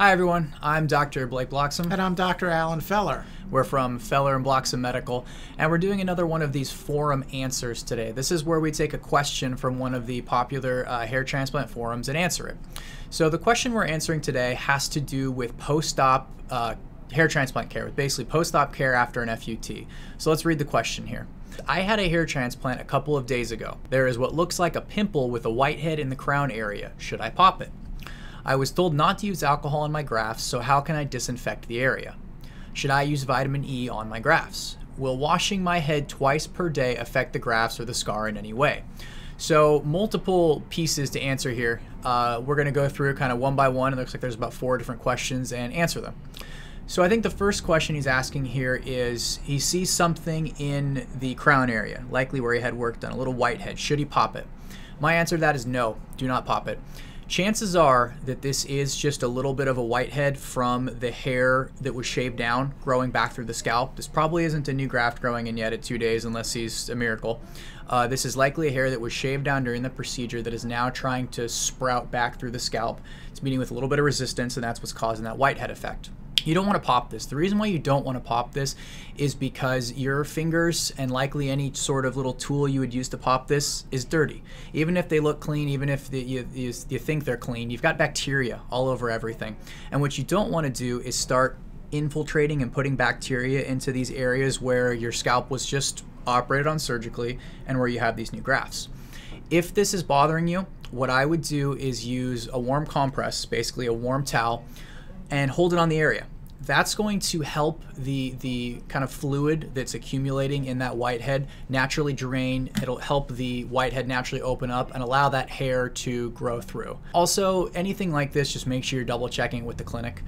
Hi, everyone. I'm Dr. Blake Bloxham. And I'm Dr. Alan Feller. We're from Feller and Bloxham Medical, and we're doing another one of these forum answers today. This is where we take a question from one of the popular uh, hair transplant forums and answer it. So the question we're answering today has to do with post-op uh, hair transplant care, with basically post-op care after an FUT. So let's read the question here. I had a hair transplant a couple of days ago. There is what looks like a pimple with a whitehead in the crown area. Should I pop it? I was told not to use alcohol on my grafts, so how can I disinfect the area? Should I use vitamin E on my grafts? Will washing my head twice per day affect the grafts or the scar in any way? So, multiple pieces to answer here. Uh, we're going to go through kind of one by one. It looks like there's about four different questions and answer them. So, I think the first question he's asking here is he sees something in the crown area, likely where he had work done, a little whitehead. Should he pop it? My answer to that is no, do not pop it chances are that this is just a little bit of a whitehead from the hair that was shaved down growing back through the scalp. This probably isn't a new graft growing in yet at two days unless he's a miracle. Uh, this is likely a hair that was shaved down during the procedure that is now trying to sprout back through the scalp. It's meeting with a little bit of resistance and that's what's causing that whitehead effect. You don't want to pop this. The reason why you don't want to pop this is because your fingers and likely any sort of little tool you would use to pop this is dirty. Even if they look clean, even if the, you, you, you think they're clean, you've got bacteria all over everything. And what you don't want to do is start infiltrating and putting bacteria into these areas where your scalp was just operated on surgically and where you have these new grafts. If this is bothering you, what I would do is use a warm compress, basically a warm towel, and hold it on the area. That's going to help the the kind of fluid that's accumulating in that whitehead naturally drain. It'll help the whitehead naturally open up and allow that hair to grow through. Also, anything like this, just make sure you're double checking with the clinic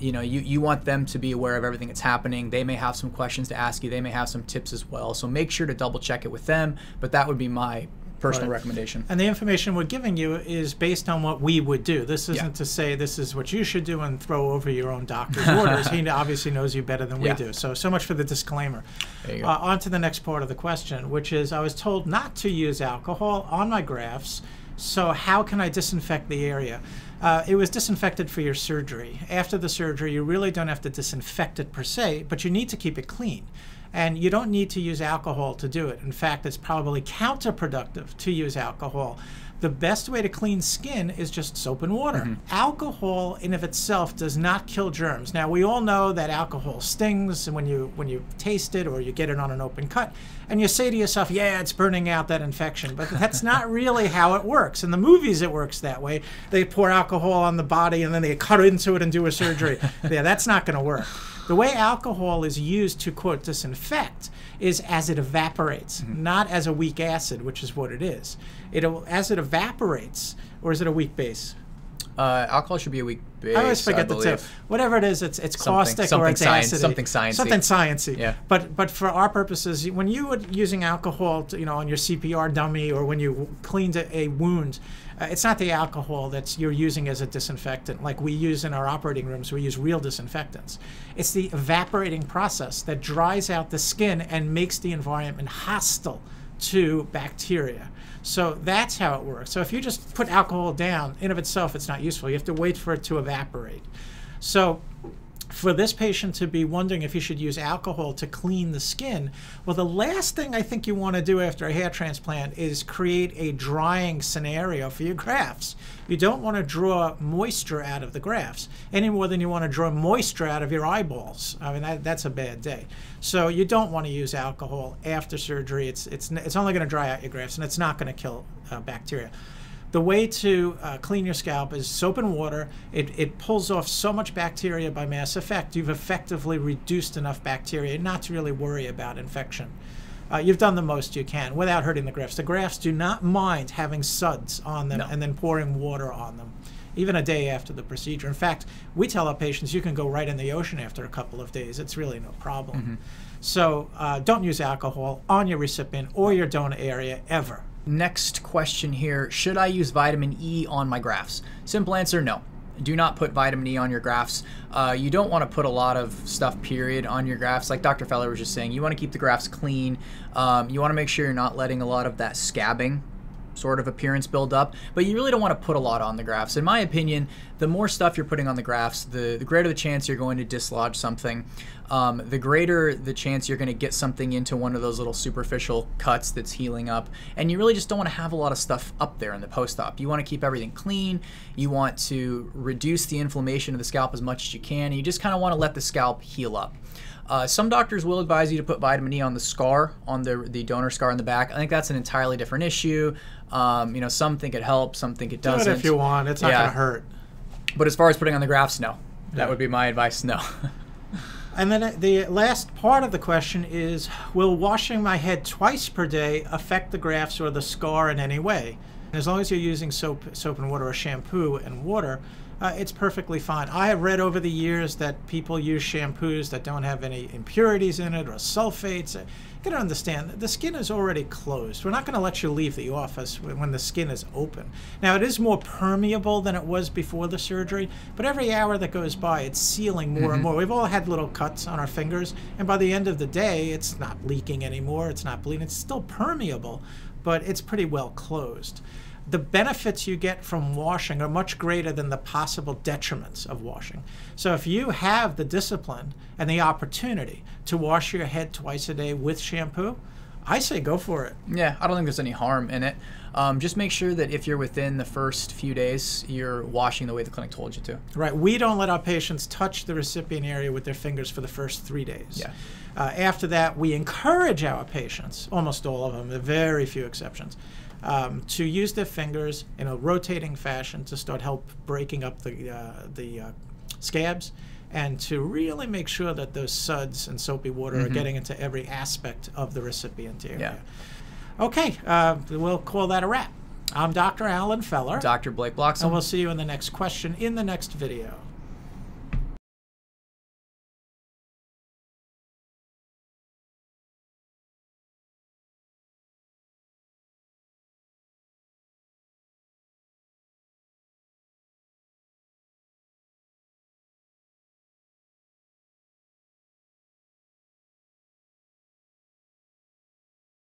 you know you, you want them to be aware of everything that's happening they may have some questions to ask you they may have some tips as well so make sure to double check it with them but that would be my personal right. recommendation. And the information we're giving you is based on what we would do. This isn't yeah. to say this is what you should do and throw over your own doctor's orders. He obviously knows you better than yeah. we do. So, so much for the disclaimer. Uh, on to the next part of the question, which is I was told not to use alcohol on my grafts. So, how can I disinfect the area? Uh, it was disinfected for your surgery. After the surgery, you really don't have to disinfect it per se, but you need to keep it clean. And you don't need to use alcohol to do it. In fact, it's probably counterproductive to use alcohol. The best way to clean skin is just soap and water. Mm-hmm. Alcohol in of itself does not kill germs. Now we all know that alcohol stings when you when you taste it or you get it on an open cut and you say to yourself, "Yeah, it's burning out that infection." But that's not really how it works. In the movies it works that way. They pour alcohol on the body and then they cut into it and do a surgery. yeah, that's not going to work. The way alcohol is used to, quote, disinfect is as it evaporates, mm-hmm. not as a weak acid, which is what it is. It as it evaporates, or is it a weak base? Uh, alcohol should be a weak base. I always forget I the tip. Whatever it is, it's it's caustic something or it's science, acidy. Something sciencey. Something sciencey. Yeah. But but for our purposes, when you were using alcohol, to, you know, on your CPR dummy or when you cleaned a, a wound, uh, it's not the alcohol that you're using as a disinfectant like we use in our operating rooms. We use real disinfectants. It's the evaporating process that dries out the skin and makes the environment hostile to bacteria. So that's how it works. So if you just put alcohol down, in of itself, it's not useful. You have to wait for it to evaporate. So for this patient to be wondering if he should use alcohol to clean the skin, well, the last thing I think you want to do after a hair transplant is create a drying scenario for your grafts. You don't want to draw moisture out of the grafts any more than you want to draw moisture out of your eyeballs. I mean, that, that's a bad day. So you don't want to use alcohol after surgery. It's, it's, it's only going to dry out your grafts and it's not going to kill uh, bacteria. The way to uh, clean your scalp is soap and water. It, it pulls off so much bacteria by mass effect. You've effectively reduced enough bacteria not to really worry about infection. Uh, you've done the most you can without hurting the grafts. The grafts do not mind having suds on them no. and then pouring water on them, even a day after the procedure. In fact, we tell our patients you can go right in the ocean after a couple of days. It's really no problem. Mm-hmm. So uh, don't use alcohol on your recipient or your donor area ever. Next question here Should I use vitamin E on my grafts? Simple answer no. Do not put vitamin E on your grafts. Uh, you don't want to put a lot of stuff, period, on your grafts. Like Dr. Feller was just saying, you want to keep the grafts clean. Um, you want to make sure you're not letting a lot of that scabbing sort of appearance build up, but you really don't want to put a lot on the grafts. In my opinion, the more stuff you're putting on the grafts, the, the greater the chance you're going to dislodge something, um, the greater the chance you're going to get something into one of those little superficial cuts that's healing up. And you really just don't want to have a lot of stuff up there in the post op. You want to keep everything clean. You want to reduce the inflammation of the scalp as much as you can. And you just kind of want to let the scalp heal up. Uh, some doctors will advise you to put vitamin E on the scar, on the the donor scar in the back. I think that's an entirely different issue. Um, you know, some think it helps, some think it doesn't. Do it if you want. It's not Yeah. going to hurt. But as far as putting on the grafts, no. That Yeah. would be my advice. No. And then uh, the last part of the question is Will washing my head twice per day affect the grafts or the scar in any way? As long as you're using soap, soap and water or shampoo and water, uh, it's perfectly fine. I have read over the years that people use shampoos that don't have any impurities in it or sulfates. Uh, You gotta understand, the skin is already closed. We're not gonna let you leave the office when when the skin is open. Now, it is more permeable than it was before the surgery, but every hour that goes by, it's sealing more and more. We've all had little cuts on our fingers, and by the end of the day, it's not leaking anymore, it's not bleeding, it's still permeable, but it's pretty well closed the benefits you get from washing are much greater than the possible detriments of washing. So if you have the discipline and the opportunity to wash your head twice a day with shampoo, I say go for it. yeah, I don't think there's any harm in it. Um, just make sure that if you're within the first few days, you're washing the way the clinic told you to. Right. We don't let our patients touch the recipient area with their fingers for the first three days. Yeah. Uh, after that, we encourage our patients, almost all of them, there are very few exceptions, um, to use their fingers in a rotating fashion to start help breaking up the uh, the uh, scabs, and to really make sure that those suds and soapy water are getting into every aspect of the recipient area. Okay, uh, we'll call that a wrap. I'm Dr. Alan Feller, Dr. Blake Bloxham. and we'll see you in the next question in the next video.